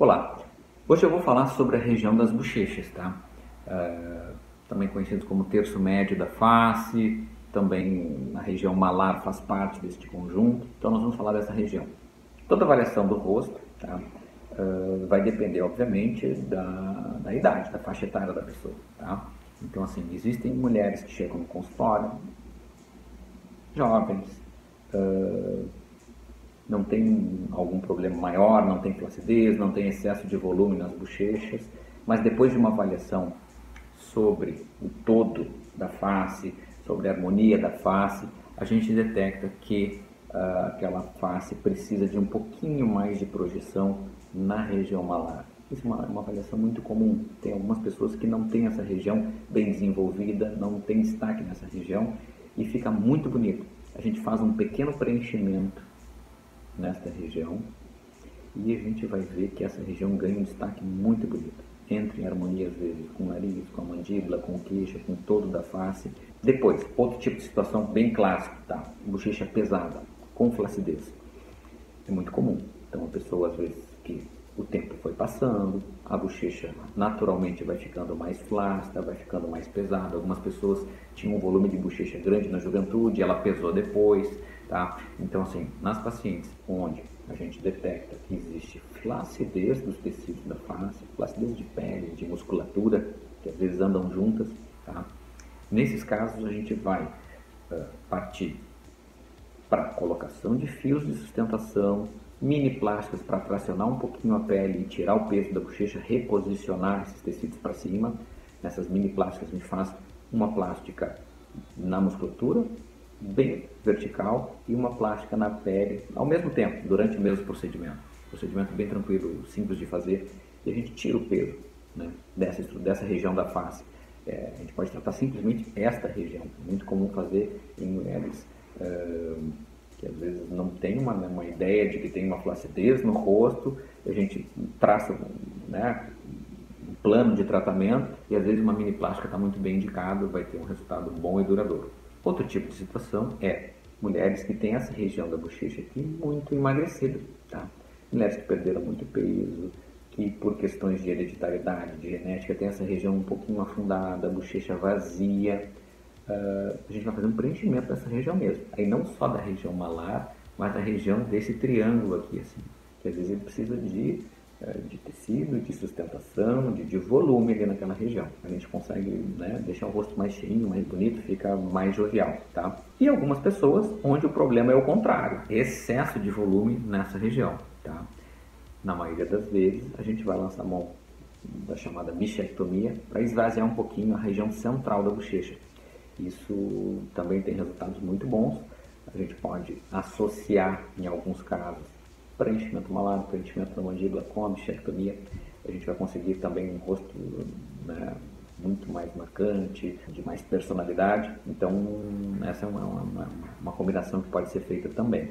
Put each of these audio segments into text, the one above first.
Olá, hoje eu vou falar sobre a região das bochechas, tá? Uh, também conhecidos como terço médio da face, também a região malar faz parte deste conjunto, então nós vamos falar dessa região. Toda avaliação do rosto tá? uh, vai depender, obviamente, da, da idade, da faixa etária da pessoa, tá? Então, assim, existem mulheres que chegam no consultório, jovens, uh, não tem algum problema maior, não tem flacidez, não tem excesso de volume nas bochechas, mas depois de uma avaliação sobre o todo da face, sobre a harmonia da face, a gente detecta que uh, aquela face precisa de um pouquinho mais de projeção na região malar. Isso é uma, uma, avaliação muito comum. Tem algumas pessoas que não têm essa região bem desenvolvida, não tem destaque nessa região e fica muito bonito. A gente faz um pequeno preenchimento nesta região e a gente vai ver que essa região ganha um destaque muito bonito. Entra em harmonia às vezes com o nariz, com a mandíbula, com o queixo, com todo da face. Depois, outro tipo de situação bem clássico, tá? Bochecha pesada, com flacidez. É muito comum. Então a pessoa às vezes que o tempo foi passando, a bochecha naturalmente vai ficando mais flácida, vai ficando mais pesada. Algumas pessoas tinham um volume de bochecha grande na juventude, ela pesou depois, tá? Então, assim, nas pacientes onde a gente detecta que existe flacidez dos tecidos da face, flacidez de pele, de musculatura, que às vezes andam juntas, tá? Nesses casos, a gente vai uh, partir para colocação de fios de sustentação, mini plásticas para tracionar um pouquinho a pele e tirar o peso da bochecha, reposicionar esses tecidos para cima. Nessas mini plásticas a gente faz uma plástica na musculatura, bem vertical, e uma plástica na pele ao mesmo tempo, durante o mesmo procedimento. Procedimento bem tranquilo, simples de fazer, e a gente tira o peso né, dessa, dessa região da face. É, a gente pode tratar simplesmente esta região, muito comum fazer em mulheres. Uh, que às vezes não tem uma, né, uma ideia de que tem uma flacidez no rosto, a gente traça né, um plano de tratamento e às vezes uma mini plástica está muito bem indicado, vai ter um resultado bom e duradouro. Outro tipo de situação é mulheres que têm essa região da bochecha aqui muito emagrecida, tá? Mulheres que perderam muito peso, que por questões de hereditariedade, de genética, tem essa região um pouquinho afundada, bochecha vazia, uh, a gente vai fazer um preenchimento dessa região mesmo. Aí não só da região malar, mas da região desse triângulo aqui, assim. Que às vezes ele precisa de, uh, de tecido, de sustentação, de, de, volume ali naquela região. A gente consegue né, deixar o rosto mais cheinho, mais bonito, fica mais jovial, tá? E algumas pessoas onde o problema é o contrário, excesso de volume nessa região, tá? Na maioria das vezes, a gente vai lançar mão da chamada bichectomia para esvaziar um pouquinho a região central da bochecha. Isso também tem resultados muito bons. A gente pode associar, em alguns casos, preenchimento malar, preenchimento da mandíbula com a bichectomia. A gente vai conseguir também um rosto né, muito mais marcante, de mais personalidade. Então, essa é uma, uma, uma combinação que pode ser feita também.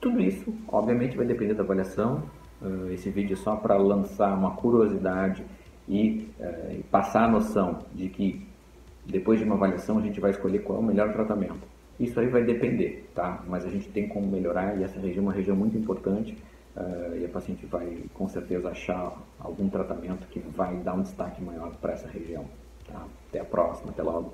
Tudo isso, obviamente, vai depender da avaliação. Uh, esse vídeo é só para lançar uma curiosidade e, uh, e passar a noção de que depois de uma avaliação, a gente vai escolher qual é o melhor tratamento. Isso aí vai depender, tá? Mas a gente tem como melhorar e essa região é uma região muito importante uh, e a paciente vai com certeza achar algum tratamento que vai dar um destaque maior para essa região. Tá? Até a próxima, até logo.